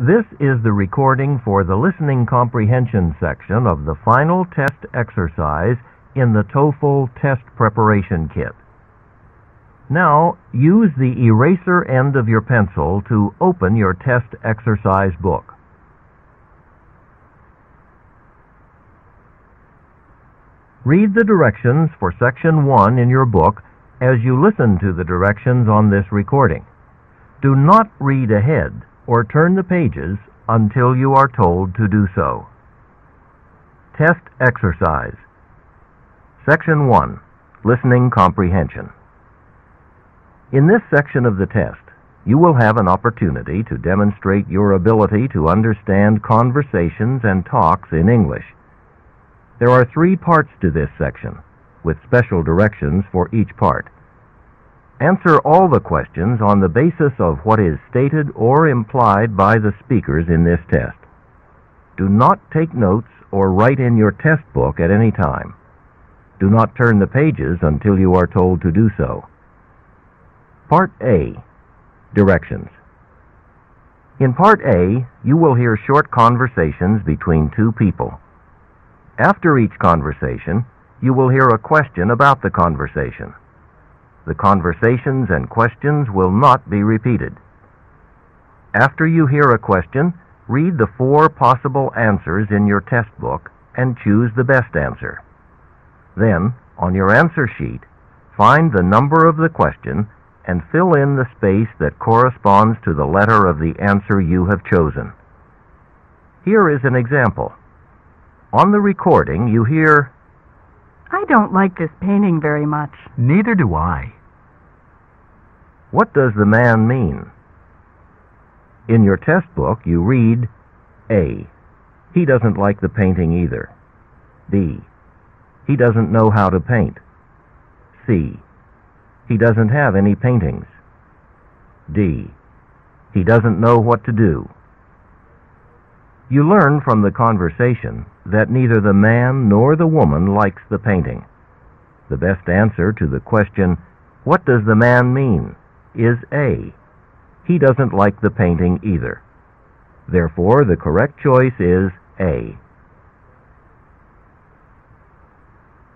This is the recording for the listening comprehension section of the final test exercise in the TOEFL test preparation kit. Now, use the eraser end of your pencil to open your test exercise book. Read the directions for section 1 in your book as you listen to the directions on this recording. Do not read ahead or turn the pages until you are told to do so. Test exercise. Section 1. Listening Comprehension. In this section of the test, you will have an opportunity to demonstrate your ability to understand conversations and talks in English. There are three parts to this section, with special directions for each part. Answer all the questions on the basis of what is stated or implied by the speakers in this test. Do not take notes or write in your test book at any time. Do not turn the pages until you are told to do so. Part A Directions In Part A, you will hear short conversations between two people. After each conversation, you will hear a question about the conversation. The conversations and questions will not be repeated. After you hear a question, read the four possible answers in your test book and choose the best answer. Then, on your answer sheet, find the number of the question and fill in the space that corresponds to the letter of the answer you have chosen. Here is an example. On the recording, you hear, I don't like this painting very much. Neither do I. What does the man mean? In your test book, you read A. He doesn't like the painting either. B. He doesn't know how to paint. C. He doesn't have any paintings. D. He doesn't know what to do. You learn from the conversation that neither the man nor the woman likes the painting. The best answer to the question, What does the man mean? is A. He doesn't like the painting either. Therefore, the correct choice is A.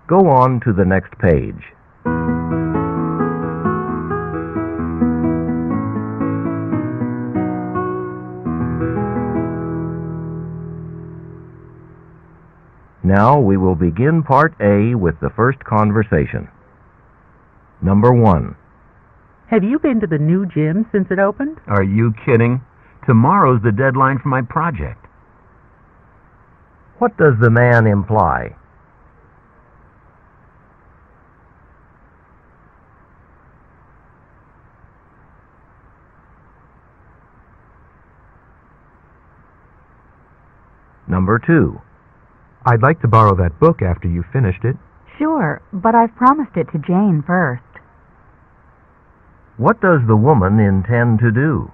Go on to the next page. Now we will begin Part A with the first conversation. Number one. Have you been to the new gym since it opened? Are you kidding? Tomorrow's the deadline for my project. What does the man imply? Number two. I'd like to borrow that book after you've finished it. Sure, but I've promised it to Jane first. What does the woman intend to do?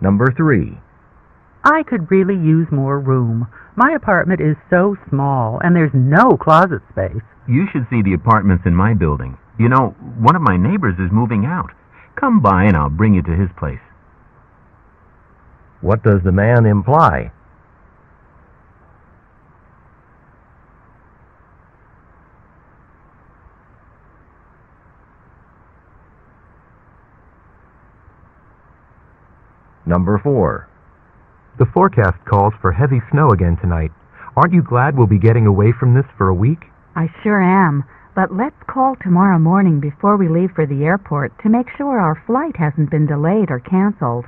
Number three. I could really use more room. My apartment is so small, and there's no closet space. You should see the apartments in my building. You know, one of my neighbors is moving out. Come by and I'll bring you to his place. What does the man imply? Number four. The forecast calls for heavy snow again tonight. Aren't you glad we'll be getting away from this for a week? I sure am. But let's call tomorrow morning before we leave for the airport to make sure our flight hasn't been delayed or canceled.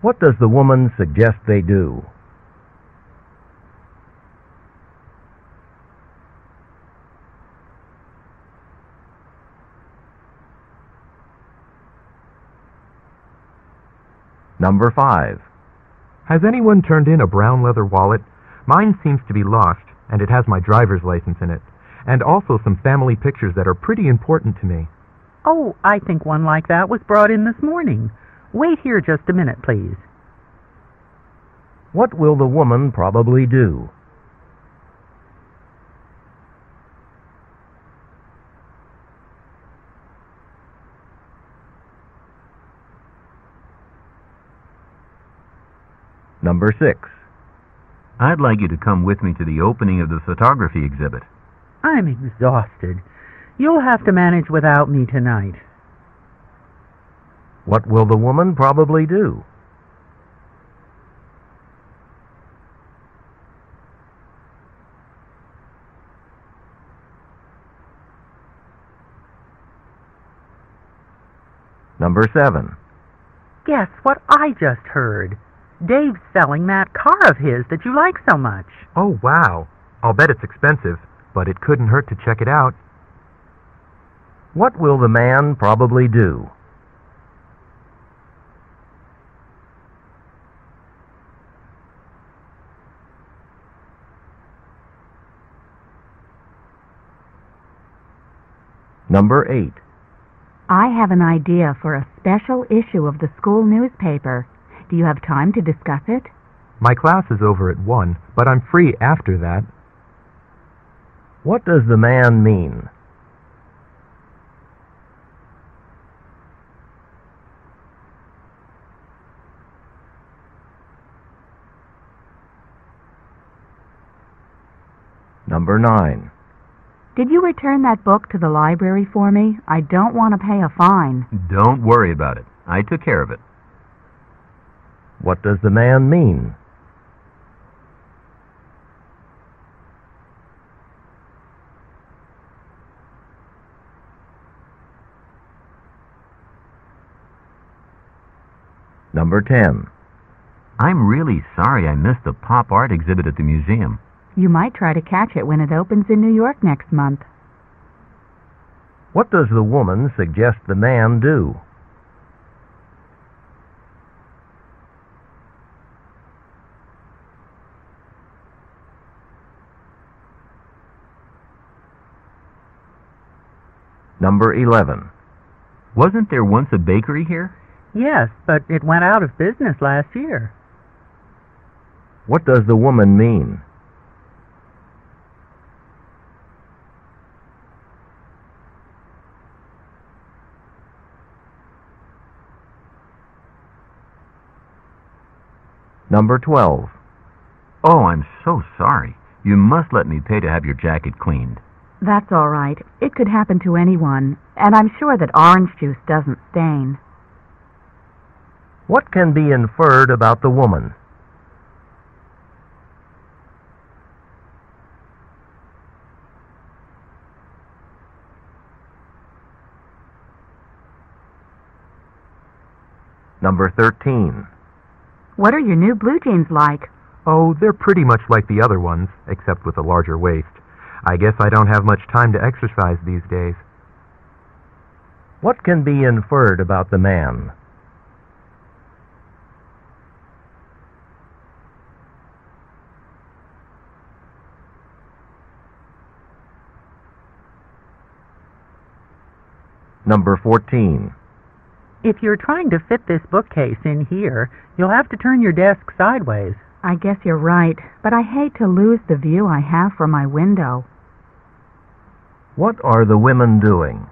What does the woman suggest they do? Number five. Has anyone turned in a brown leather wallet? Mine seems to be lost, and it has my driver's license in it, and also some family pictures that are pretty important to me. Oh, I think one like that was brought in this morning. Wait here just a minute, please. What will the woman probably do? Number 6. I'd like you to come with me to the opening of the photography exhibit. I'm exhausted. You'll have to manage without me tonight. What will the woman probably do? Number 7. Guess what I just heard? Dave's selling that car of his that you like so much. Oh, wow. I'll bet it's expensive, but it couldn't hurt to check it out. What will the man probably do? Number 8. I have an idea for a special issue of the school newspaper. Do you have time to discuss it? My class is over at 1, but I'm free after that. What does the man mean? Number 9. Did you return that book to the library for me? I don't want to pay a fine. Don't worry about it. I took care of it. What does the man mean? Number 10. I'm really sorry I missed the pop art exhibit at the museum. You might try to catch it when it opens in New York next month. What does the woman suggest the man do? Number 11. Wasn't there once a bakery here? Yes, but it went out of business last year. What does the woman mean? Number 12. Oh, I'm so sorry. You must let me pay to have your jacket cleaned. That's all right. It could happen to anyone, and I'm sure that orange juice doesn't stain. What can be inferred about the woman? Number 13. What are your new blue jeans like? Oh, they're pretty much like the other ones, except with a larger waist. I guess I don't have much time to exercise these days. What can be inferred about the man? Number 14. If you're trying to fit this bookcase in here, you'll have to turn your desk sideways. I guess you're right, but I hate to lose the view I have from my window. What are the women doing?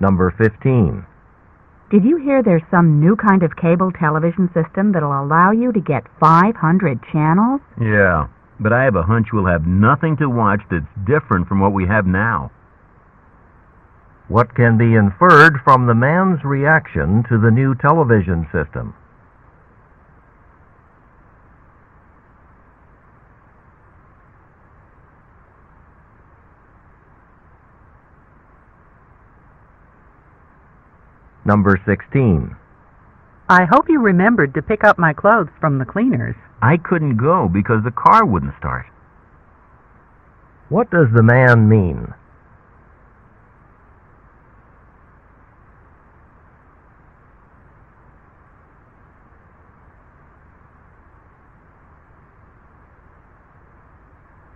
Number 15. Did you hear there's some new kind of cable television system that'll allow you to get 500 channels? Yeah, but I have a hunch we'll have nothing to watch that's different from what we have now. What can be inferred from the man's reaction to the new television system? Number 16. I hope you remembered to pick up my clothes from the cleaners. I couldn't go because the car wouldn't start. What does the man mean?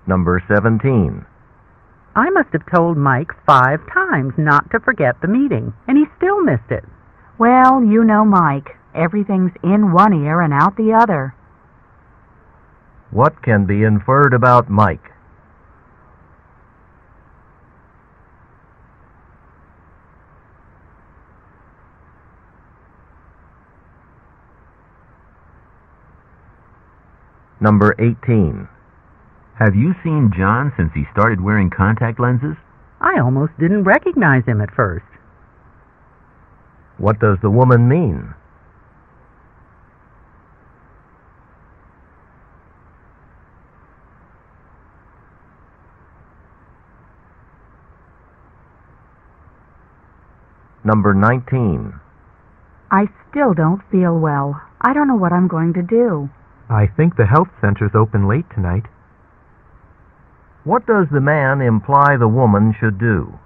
Number 17. I must have told Mike five times not to forget the meeting, and he still missed it. Well, you know Mike. Everything's in one ear and out the other. What can be inferred about Mike? Number 18. Have you seen John since he started wearing contact lenses? I almost didn't recognize him at first. What does the woman mean? Number 19. I still don't feel well. I don't know what I'm going to do. I think the health center's open late tonight. What does the man imply the woman should do?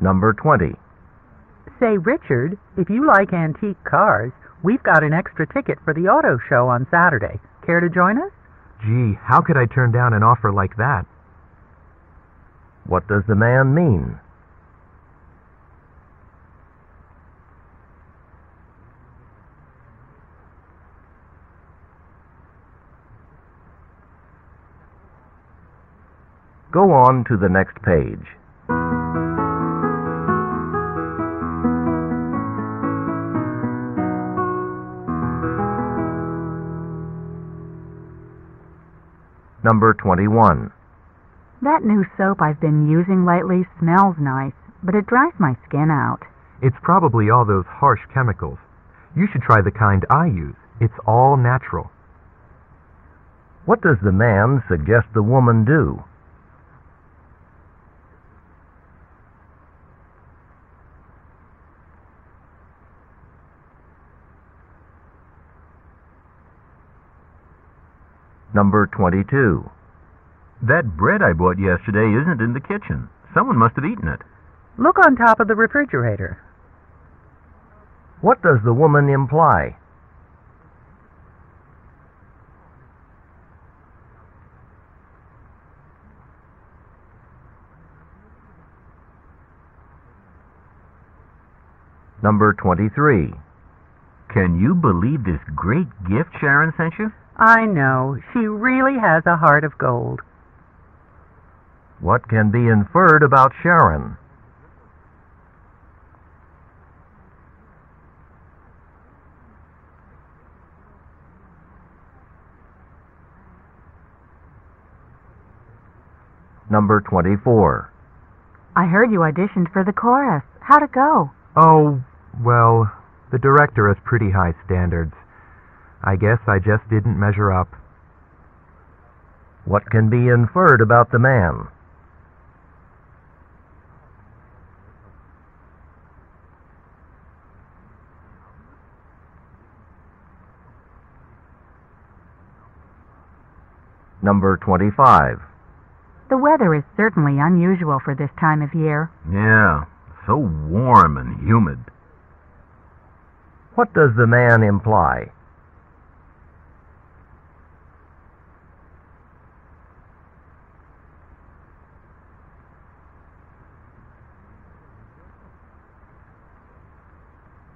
Number 20. Say, Richard, if you like antique cars, we've got an extra ticket for the auto show on Saturday. Care to join us? Gee, how could I turn down an offer like that? What does the man mean? Go on to the next page. Number 21. That new soap I've been using lately smells nice, but it dries my skin out. It's probably all those harsh chemicals. You should try the kind I use. It's all natural. What does the man suggest the woman do? Number 22. That bread I bought yesterday isn't in the kitchen. Someone must have eaten it. Look on top of the refrigerator. What does the woman imply? Number 23. Can you believe this great gift Sharon sent you? I know. She really has a heart of gold. What can be inferred about Sharon? Number 24. I heard you auditioned for the chorus. How'd it go? Oh, well, the director has pretty high standards. I guess I just didn't measure up. What can be inferred about the man? Number 25. The weather is certainly unusual for this time of year. Yeah, so warm and humid. What does the man imply?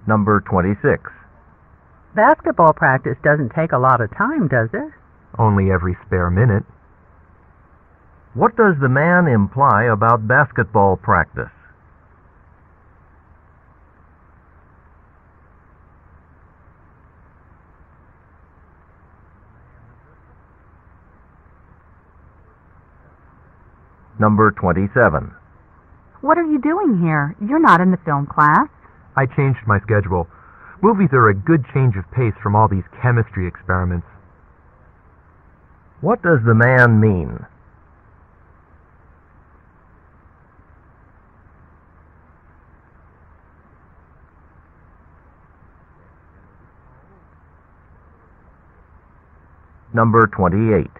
Number 26. Basketball practice doesn't take a lot of time, does it? Only every spare minute. What does the man imply about basketball practice? Number 27. What are you doing here? You're not in the film class. I changed my schedule. Movies are a good change of pace from all these chemistry experiments. What does the man mean? Number 28.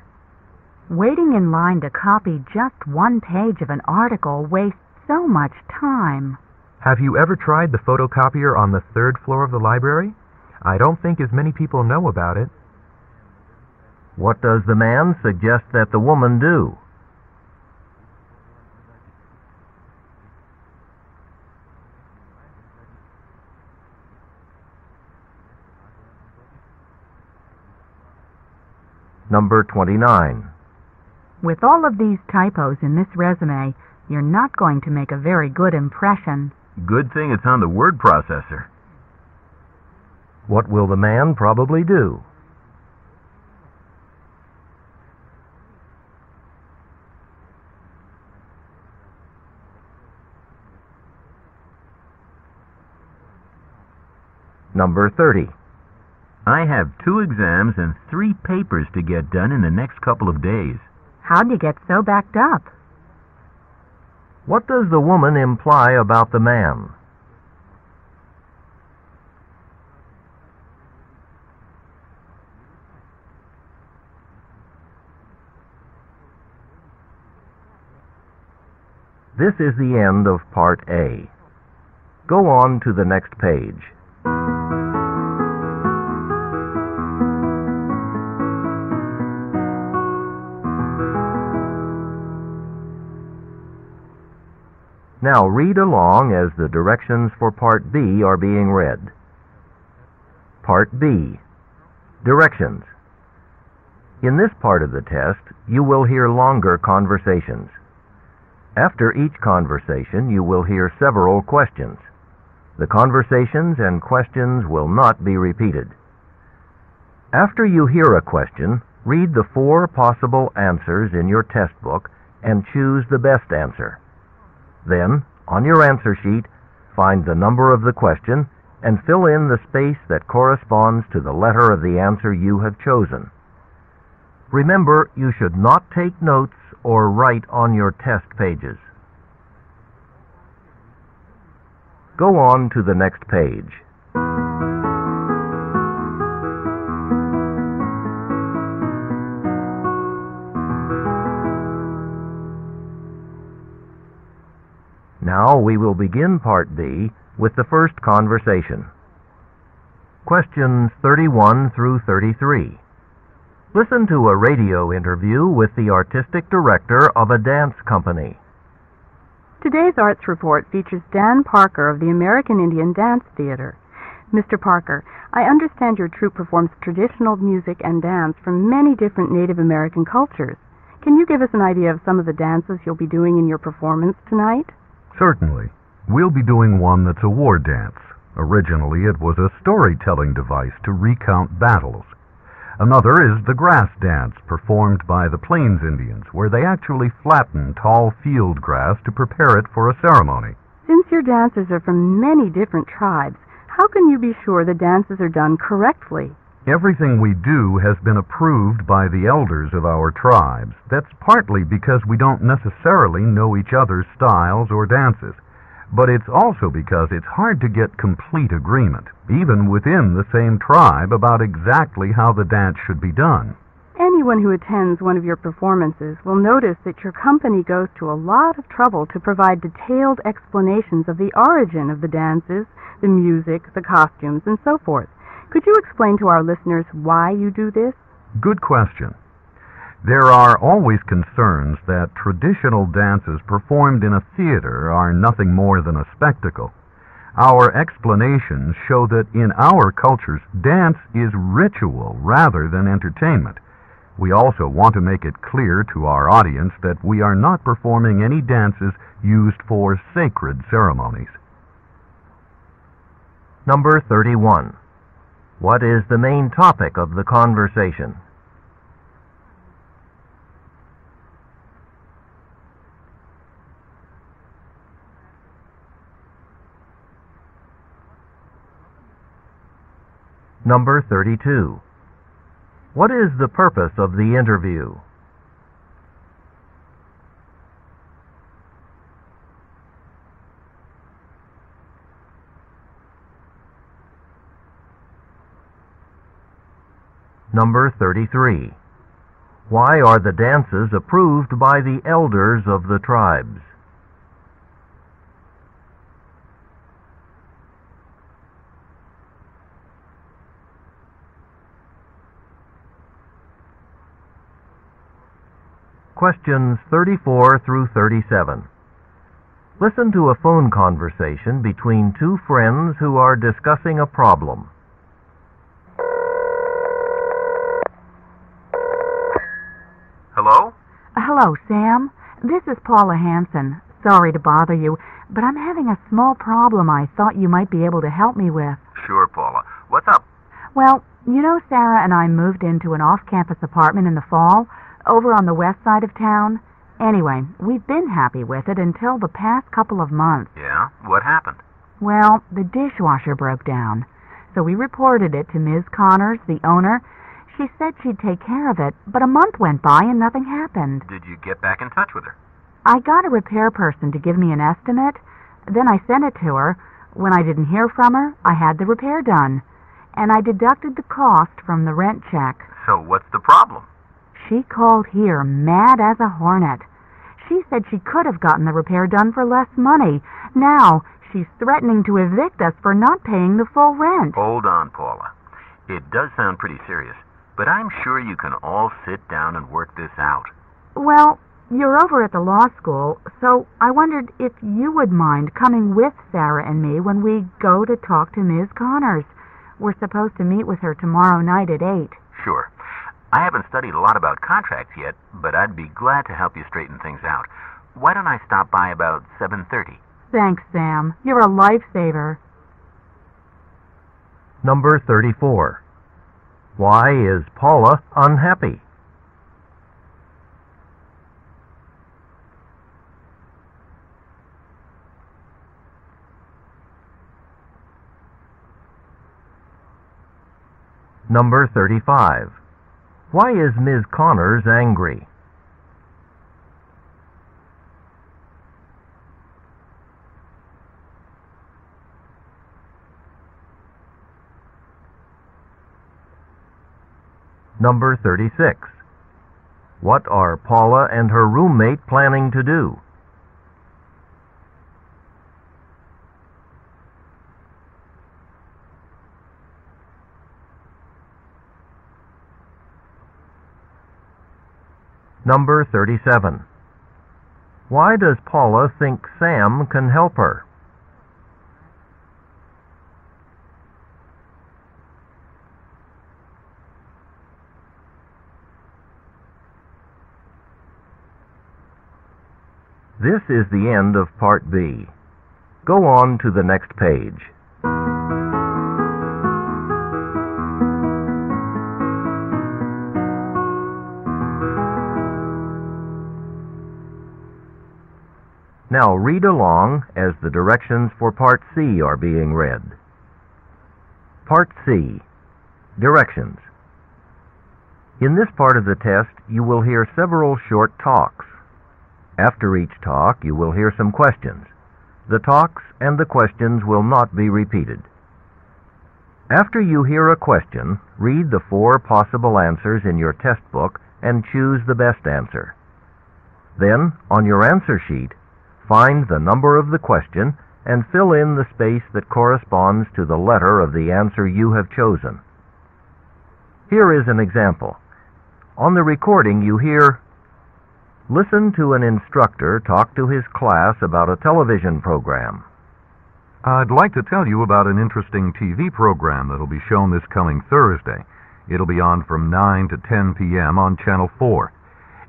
Waiting in line to copy just one page of an article wastes so much time. Have you ever tried the photocopier on the third floor of the library? I don't think as many people know about it. What does the man suggest that the woman do? Number 29. With all of these typos in this resume, you're not going to make a very good impression. Good thing it's on the word processor. What will the man probably do? Number 30. I have two exams and three papers to get done in the next couple of days. How'd you get so backed up? What does the woman imply about the man? This is the end of Part A. Go on to the next page. Now read along as the directions for Part B are being read. Part B Directions. In this part of the test, you will hear longer conversations. After each conversation, you will hear several questions. The conversations and questions will not be repeated. After you hear a question, read the four possible answers in your test book and choose the best answer. Then, on your answer sheet, find the number of the question and fill in the space that corresponds to the letter of the answer you have chosen. Remember, you should not take notes or write on your test pages. Go on to the next page. Now we will begin Part B with the first conversation. Questions 31 through 33. Listen to a radio interview with the artistic director of a dance company. Today's arts report features Dan Parker of the American Indian Dance Theater. Mr. Parker, I understand your troupe performs traditional music and dance from many different Native American cultures. Can you give us an idea of some of the dances you'll be doing in your performance tonight? Certainly. We'll be doing one that's a war dance. Originally, it was a storytelling device to recount battles. Another is the grass dance, performed by the Plains Indians, where they actually flatten tall field grass to prepare it for a ceremony. Since your dancers are from many different tribes, how can you be sure the dances are done correctly? Everything we do has been approved by the elders of our tribes. That's partly because we don't necessarily know each other's styles or dances. But it's also because it's hard to get complete agreement, even within the same tribe, about exactly how the dance should be done. Anyone who attends one of your performances will notice that your company goes to a lot of trouble to provide detailed explanations of the origin of the dances, the music, the costumes, and so forth. Could you explain to our listeners why you do this? Good question. There are always concerns that traditional dances performed in a theater are nothing more than a spectacle. Our explanations show that in our cultures, dance is ritual rather than entertainment. We also want to make it clear to our audience that we are not performing any dances used for sacred ceremonies. Number 31. What is the main topic of the conversation? Number 32. What is the purpose of the interview? Number 33. Why are the dances approved by the elders of the tribes? Questions 34 through 37. Listen to a phone conversation between two friends who are discussing a problem. Hello? Hello, Sam. This is Paula Hanson. Sorry to bother you, but I'm having a small problem I thought you might be able to help me with. Sure, Paula. What's up? Well, you know Sarah and I moved into an off-campus apartment in the fall, over on the west side of town. Anyway, we've been happy with it until the past couple of months. Yeah? What happened? Well, the dishwasher broke down. So we reported it to Ms. Connors, the owner. She said she'd take care of it, but a month went by and nothing happened. Did you get back in touch with her? I got a repair person to give me an estimate. Then I sent it to her. When I didn't hear from her, I had the repair done. And I deducted the cost from the rent check. So what's the problem? She called here mad as a hornet. She said she could have gotten the repair done for less money. Now she's threatening to evict us for not paying the full rent. Hold on, Paula. It does sound pretty serious, but I'm sure you can all sit down and work this out. Well, you're over at the law school, so I wondered if you would mind coming with Sarah and me when we go to talk to Ms. Connors. We're supposed to meet with her tomorrow night at 8. Sure. I haven't studied a lot about contracts yet, but I'd be glad to help you straighten things out. Why don't I stop by about 7:30? Thanks, Sam. You're a lifesaver. Number 34. Why is Paula unhappy? Number 35. Why is Ms. Connors angry? Number 36. What are Paula and her roommate planning to do? Number 37. Why does Paula think Sam can help her? This is the end of Part B. Go on to the next page. Now read along as the directions for Part C are being read. Part C Directions. In this part of the test, you will hear several short talks. After each talk, you will hear some questions. The talks and the questions will not be repeated. After you hear a question, read the four possible answers in your test book and choose the best answer. Then, on your answer sheet, find the number of the question and fill in the space that corresponds to the letter of the answer you have chosen. Here is an example. On the recording, you hear Listen to an instructor talk to his class about a television program. I'd like to tell you about an interesting TV program that'll be shown this coming Thursday. It'll be on from 9 to 10 p.m. on Channel 4.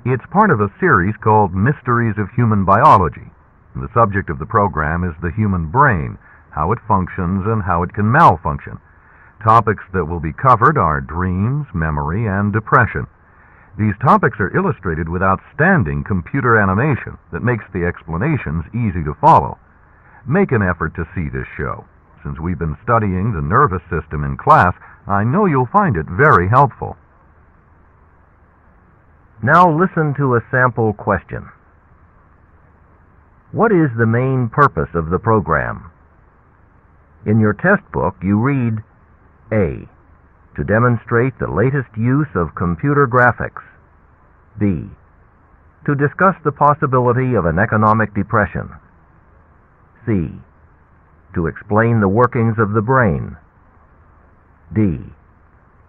It's part of a series called Mysteries of Human Biology. The subject of the program is the human brain, how it functions and how it can malfunction. Topics that will be covered are dreams, memory, and depression. These topics are illustrated with outstanding computer animation that makes the explanations easy to follow. Make an effort to see this show. Since we've been studying the nervous system in class, I know you'll find it very helpful. Now listen to a sample question. What is the main purpose of the program? In your test book, you read A. To demonstrate the latest use of computer graphics. B. To discuss the possibility of an economic depression. C. To explain the workings of the brain. D.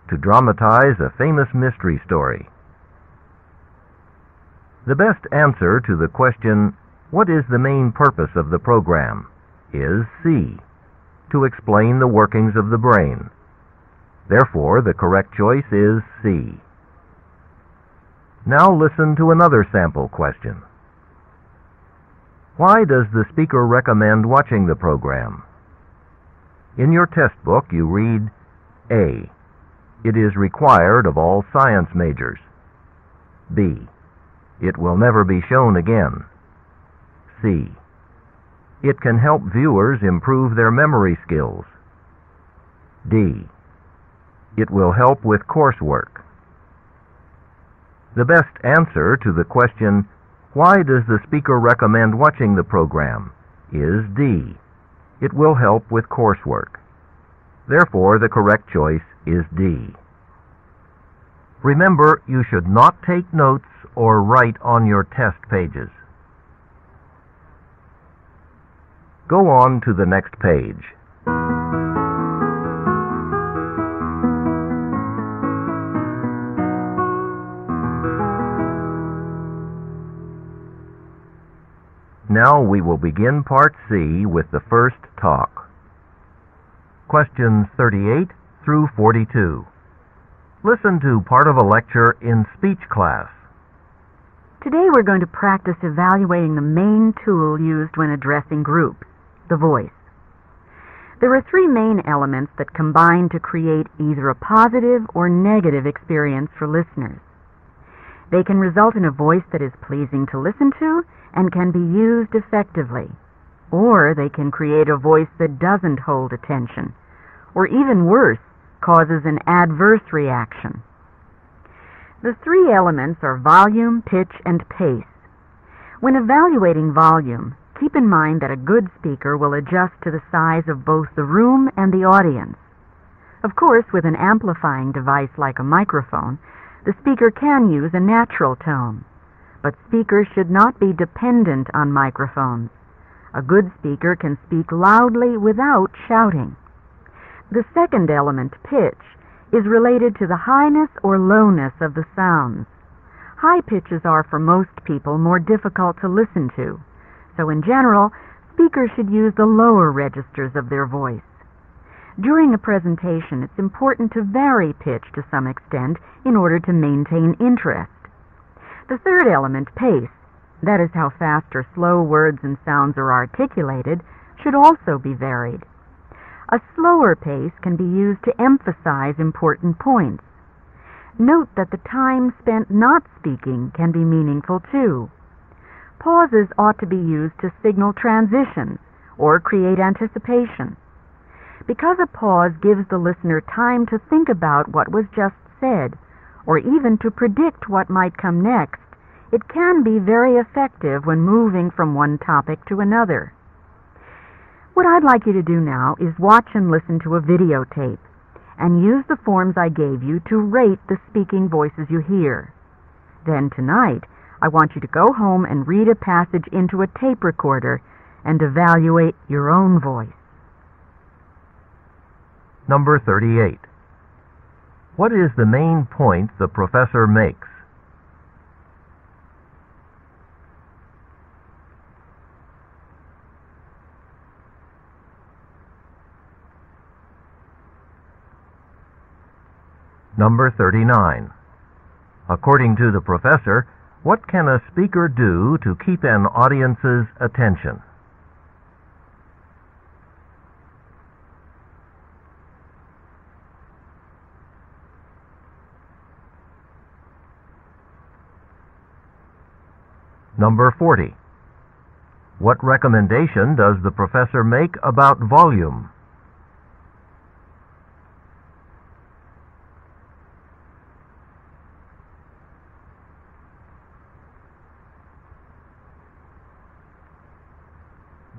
To dramatize a famous mystery story. The best answer to the question, What is the main purpose of the program? is C. To explain the workings of the brain. Therefore, the correct choice is C. Now listen to another sample question. Why does the speaker recommend watching the program? In your test book, you read A. It is required of all science majors. B. It will never be shown again. C. It can help viewers improve their memory skills. D. It will help with coursework. The best answer to the question, why does the speaker recommend watching the program, is D. It will help with coursework. Therefore, the correct choice is D. Remember, you should not take notes or write on your test pages. Go on to the next page. Now we will begin Part C with the first talk. Questions 38 through 42. Listen to part of a lecture in speech class. Today we're going to practice evaluating the main tool used when addressing groups, the voice. There are three main elements that combine to create either a positive or negative experience for listeners. They can result in a voice that is pleasing to listen to and can be used effectively, or they can create a voice that doesn't hold attention, or even worse, causes an adverse reaction. The three elements are volume, pitch, and pace. When evaluating volume, keep in mind that a good speaker will adjust to the size of both the room and the audience. Of course, with an amplifying device like a microphone, the speaker can use a natural tone, but speakers should not be dependent on microphones. A good speaker can speak loudly without shouting. The second element, pitch, is related to the highness or lowness of the sounds. High pitches are for most people more difficult to listen to, so in general, speakers should use the lower registers of their voice. During a presentation, it's important to vary pitch to some extent in order to maintain interest. The third element, pace, that is how fast or slow words and sounds are articulated, should also be varied. A slower pace can be used to emphasize important points. Note that the time spent not speaking can be meaningful too. Pauses ought to be used to signal transitions or create anticipation. Because a pause gives the listener time to think about what was just said, or even to predict what might come next, it can be very effective when moving from one topic to another. What I'd like you to do now is watch and listen to a videotape and use the forms I gave you to rate the speaking voices you hear. Then tonight, I want you to go home and read a passage into a tape recorder and evaluate your own voice. Number 38. What is the main point the professor makes? Number 39. According to the professor, what can a speaker do to keep an audience's attention? Number 40. What recommendation does the professor make about volume?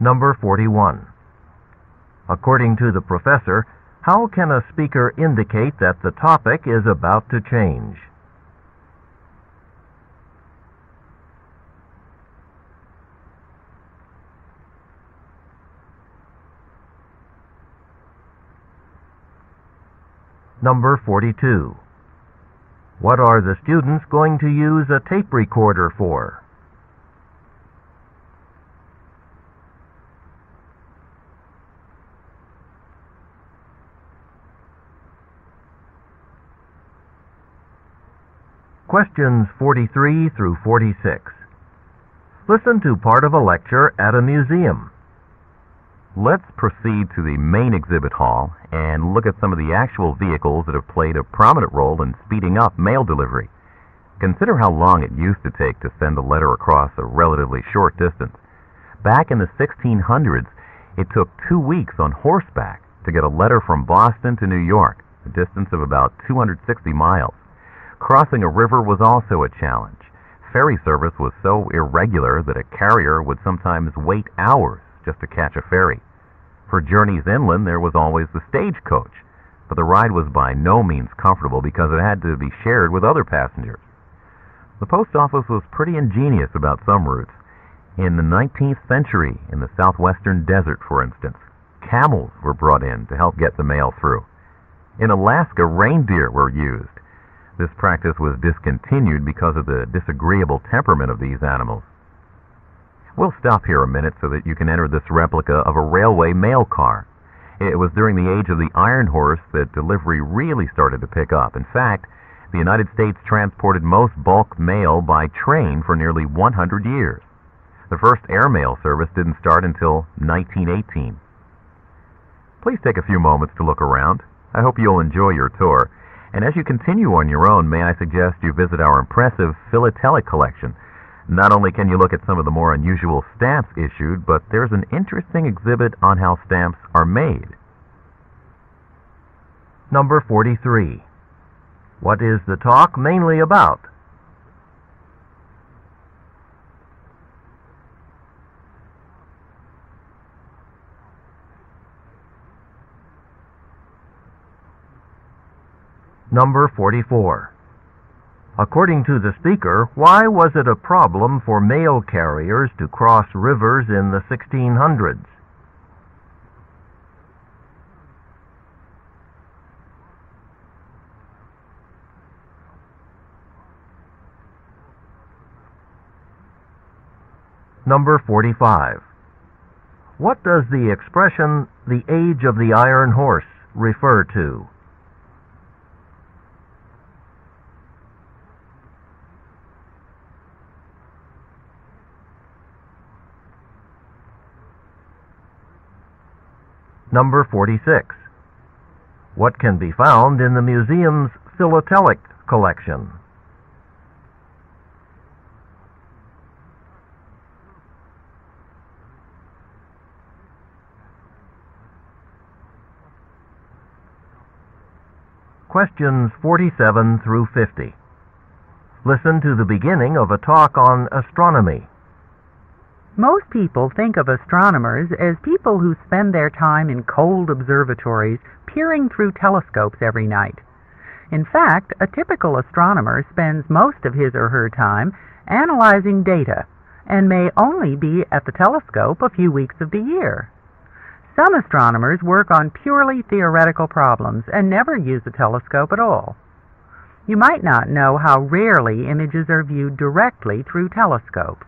Number 41. According to the professor, how can a speaker indicate that the topic is about to change? Number 42. What are the students going to use a tape recorder for? Questions 43 through 46. Listen to part of a lecture at a museum. Let's proceed to the main exhibit hall and look at some of the actual vehicles that have played a prominent role in speeding up mail delivery. Consider how long it used to take to send a letter across a relatively short distance. Back in the 1600s, it took two weeks on horseback to get a letter from Boston to New York, a distance of about 260 miles. Crossing a river was also a challenge. Ferry service was so irregular that a carrier would sometimes wait hours just to catch a ferry. For journeys inland, there was always the stagecoach, but the ride was by no means comfortable because it had to be shared with other passengers. The post office was pretty ingenious about some routes. In the 19th century, in the southwestern desert, for instance, camels were brought in to help get the mail through. In Alaska, reindeer were used. This practice was discontinued because of the disagreeable temperament of these animals. We'll stop here a minute so that you can enter this replica of a railway mail car. It was during the age of the iron horse that delivery really started to pick up. In fact, the United States transported most bulk mail by train for nearly 100 years. The first airmail service didn't start until 1918. Please take a few moments to look around. I hope you'll enjoy your tour. And as you continue on your own, may I suggest you visit our impressive philatelic collection. Not only can you look at some of the more unusual stamps issued, but there's an interesting exhibit on how stamps are made. Number 43. What is the talk mainly about? Number 44. According to the speaker, why was it a problem for mail carriers to cross rivers in the 1600s? Number 45. What does the expression, the age of the iron horse, refer to? Number 46. What can be found in the museum's philatelic collection? Questions 47 through 50. Listen to the beginning of a talk on astronomy. Most people think of astronomers as people who spend their time in cold observatories peering through telescopes every night. In fact, a typical astronomer spends most of his or her time analyzing data and may only be at the telescope a few weeks of the year. Some astronomers work on purely theoretical problems and never use a telescope at all. You might not know how rarely images are viewed directly through telescopes.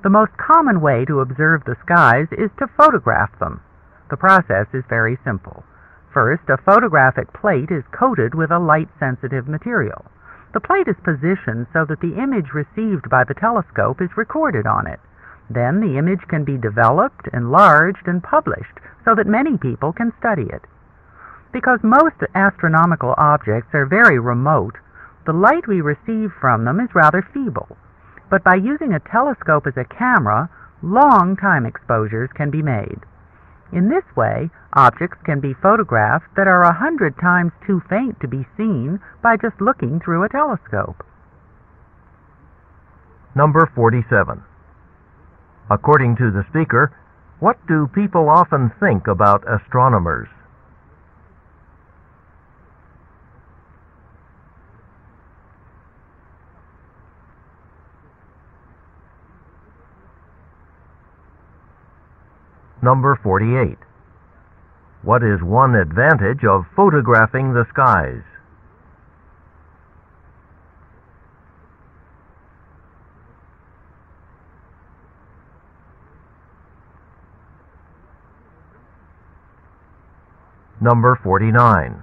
The most common way to observe the skies is to photograph them. The process is very simple. First, a photographic plate is coated with a light-sensitive material. The plate is positioned so that the image received by the telescope is recorded on it. Then the image can be developed, enlarged, and published so that many people can study it. Because most astronomical objects are very remote, the light we receive from them is rather feeble but by using a telescope as a camera, long time exposures can be made. In this way, objects can be photographed that are a hundred times too faint to be seen by just looking through a telescope. Number 47. According to the speaker, what do people often think about astronomers? Number 48. What is one advantage of photographing the skies? Number 49.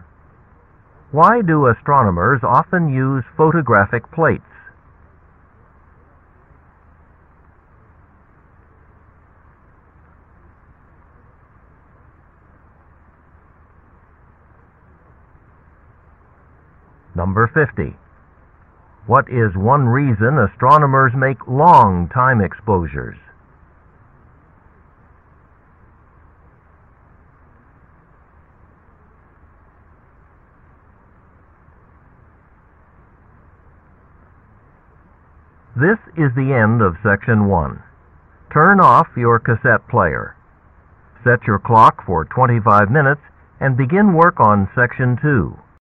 Why do astronomers often use photographic plates? Number 50. What is one reason astronomers make long time exposures? This is the end of section 1. Turn off your cassette player. Set your clock for 25 minutes and begin work on section 2.